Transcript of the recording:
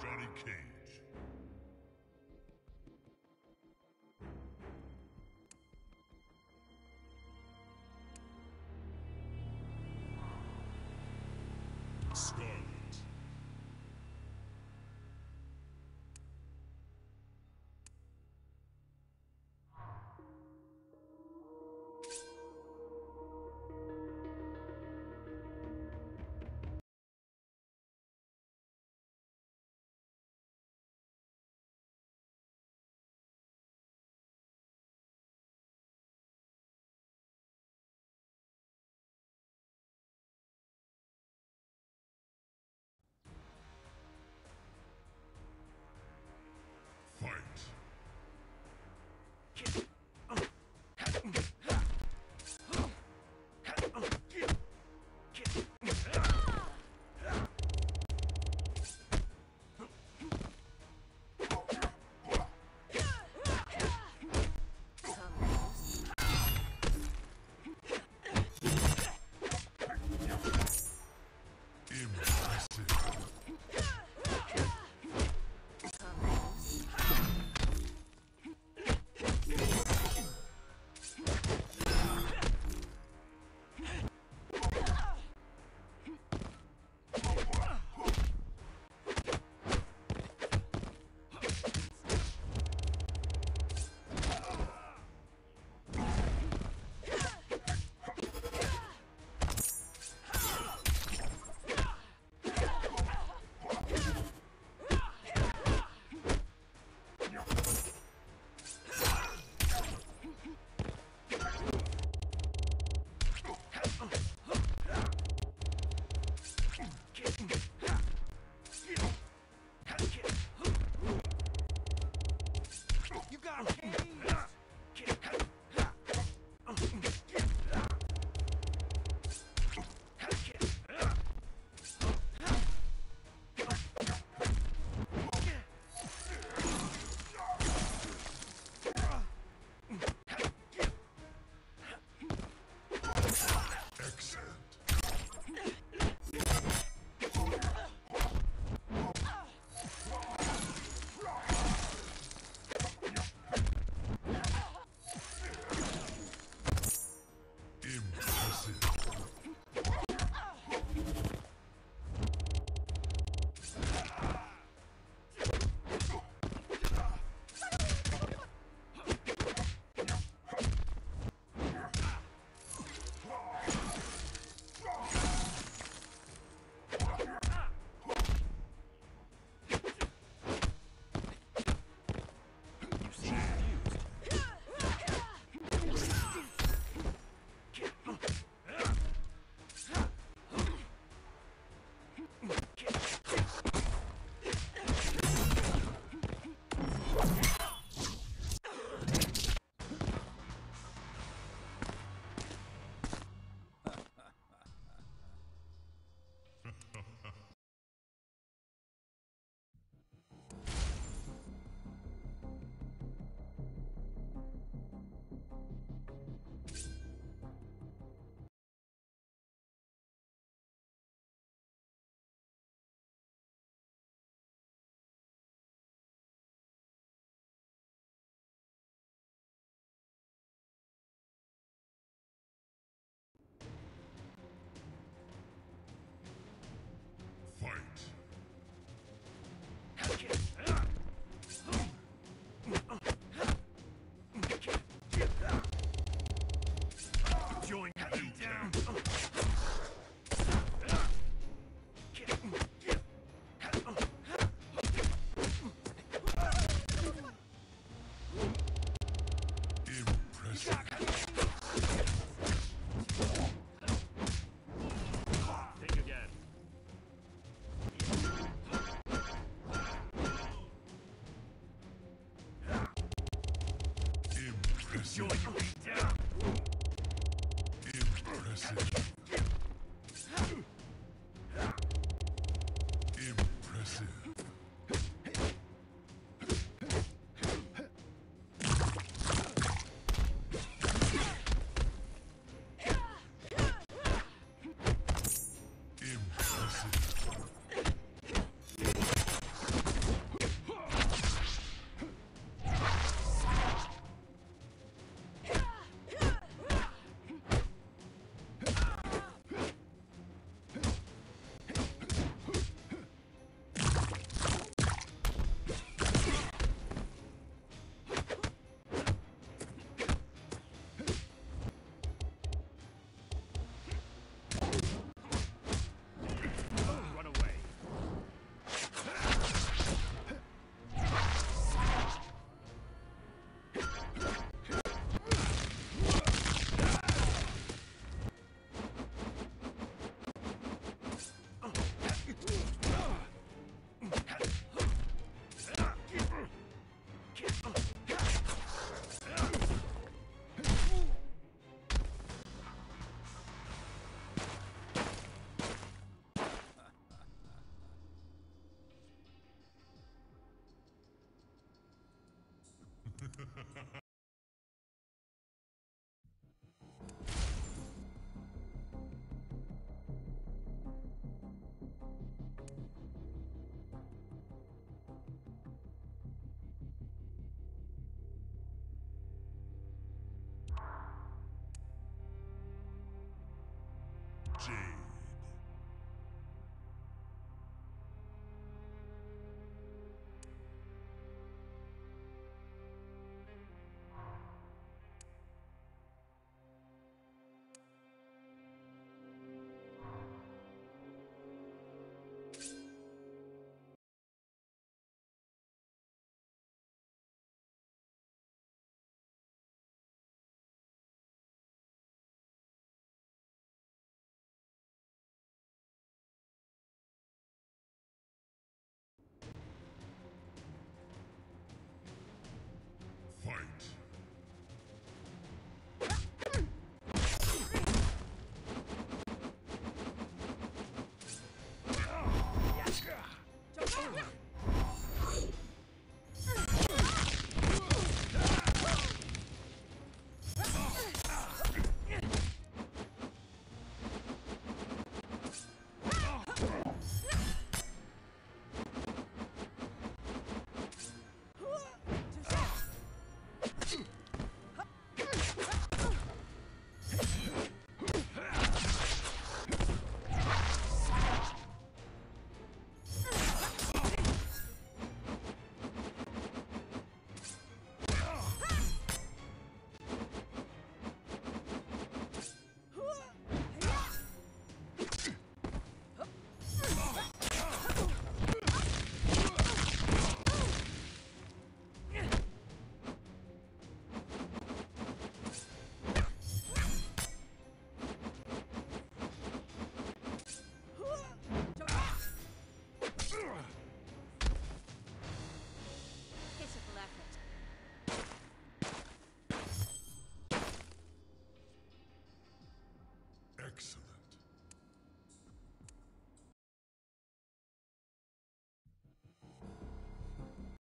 Johnny Cage. Scarlet. Impressive. Impressive. Jade.